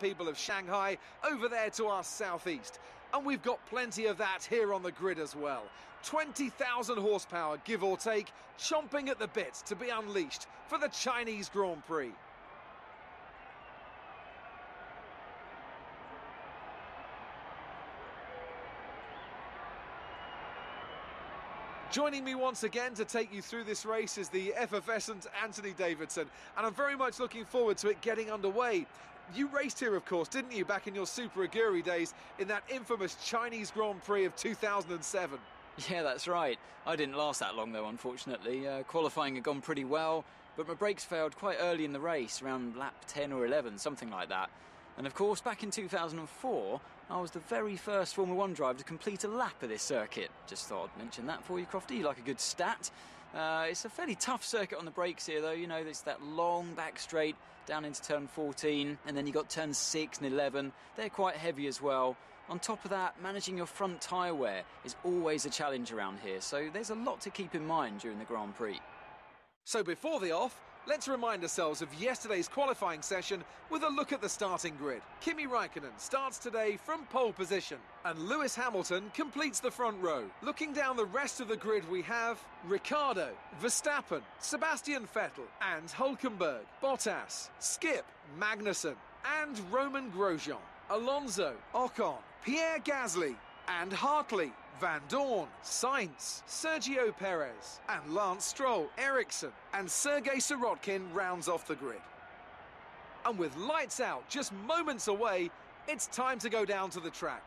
people of Shanghai over there to our southeast. And we've got plenty of that here on the grid as well. 20,000 horsepower, give or take, chomping at the bit to be unleashed for the Chinese Grand Prix. Joining me once again to take you through this race is the effervescent Anthony Davidson, and I'm very much looking forward to it getting underway. You raced here, of course, didn't you, back in your Super Aguri days in that infamous Chinese Grand Prix of 2007? Yeah, that's right. I didn't last that long, though, unfortunately. Uh, qualifying had gone pretty well, but my brakes failed quite early in the race, around lap 10 or 11, something like that. And of course, back in 2004, I was the very first Formula One driver to complete a lap of this circuit. Just thought I'd mention that for you, Crofty. Like a good stat. Uh, it's a fairly tough circuit on the brakes here, though. You know, it's that long back straight down into turn 14, and then you got turn 6 and 11. They're quite heavy as well. On top of that, managing your front tyre wear is always a challenge around here, so there's a lot to keep in mind during the Grand Prix. So before the off, let's remind ourselves of yesterday's qualifying session with a look at the starting grid. Kimi Raikkonen starts today from pole position, and Lewis Hamilton completes the front row. Looking down the rest of the grid, we have Ricciardo, Verstappen, Sebastian Vettel, and Hulkenberg, Bottas, Skip, Magnussen, and Romain Grosjean, Alonso, Ocon, Pierre Gasly, and Hartley. Vandoorne, Sainz, Sergio Perez, and Lance Stroll, Ericsson, and Sergei Sirotkin rounds off the grid. And with lights out just moments away, it's time to go down to the track.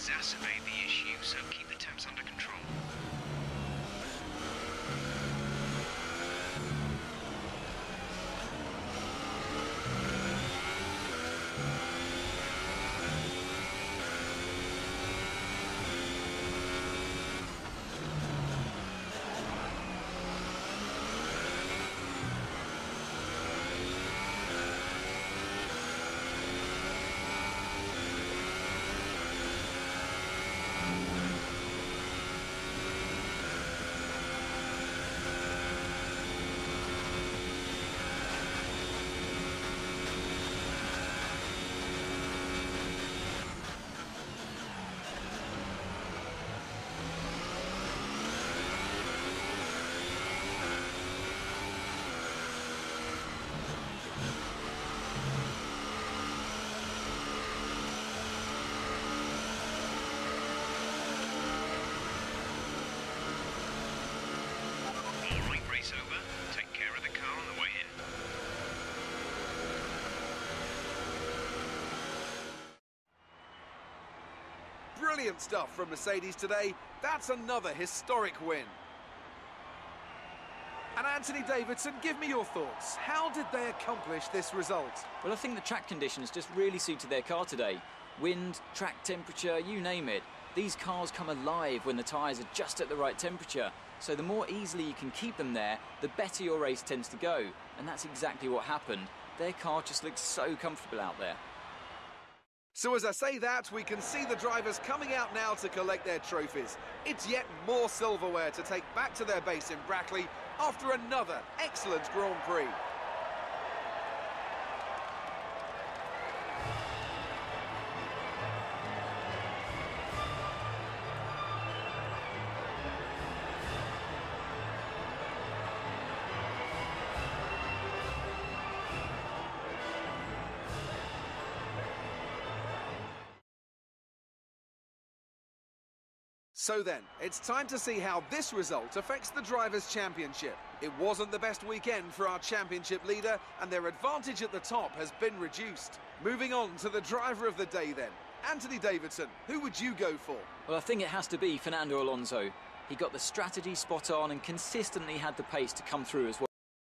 exacerbate the issue, so keep the temps under control. Brilliant stuff from Mercedes today. That's another historic win. And Anthony Davidson, give me your thoughts. How did they accomplish this result? Well, I think the track conditions just really suited their car today. Wind, track temperature, you name it. These cars come alive when the tyres are just at the right temperature. So the more easily you can keep them there, the better your race tends to go. And that's exactly what happened. Their car just looks so comfortable out there. So as I say that, we can see the drivers coming out now to collect their trophies. It's yet more silverware to take back to their base in Brackley after another excellent Grand Prix. So then, it's time to see how this result affects the Drivers' Championship. It wasn't the best weekend for our championship leader, and their advantage at the top has been reduced. Moving on to the driver of the day then. Anthony Davidson, who would you go for? Well, I think it has to be Fernando Alonso. He got the strategy spot on and consistently had the pace to come through as well.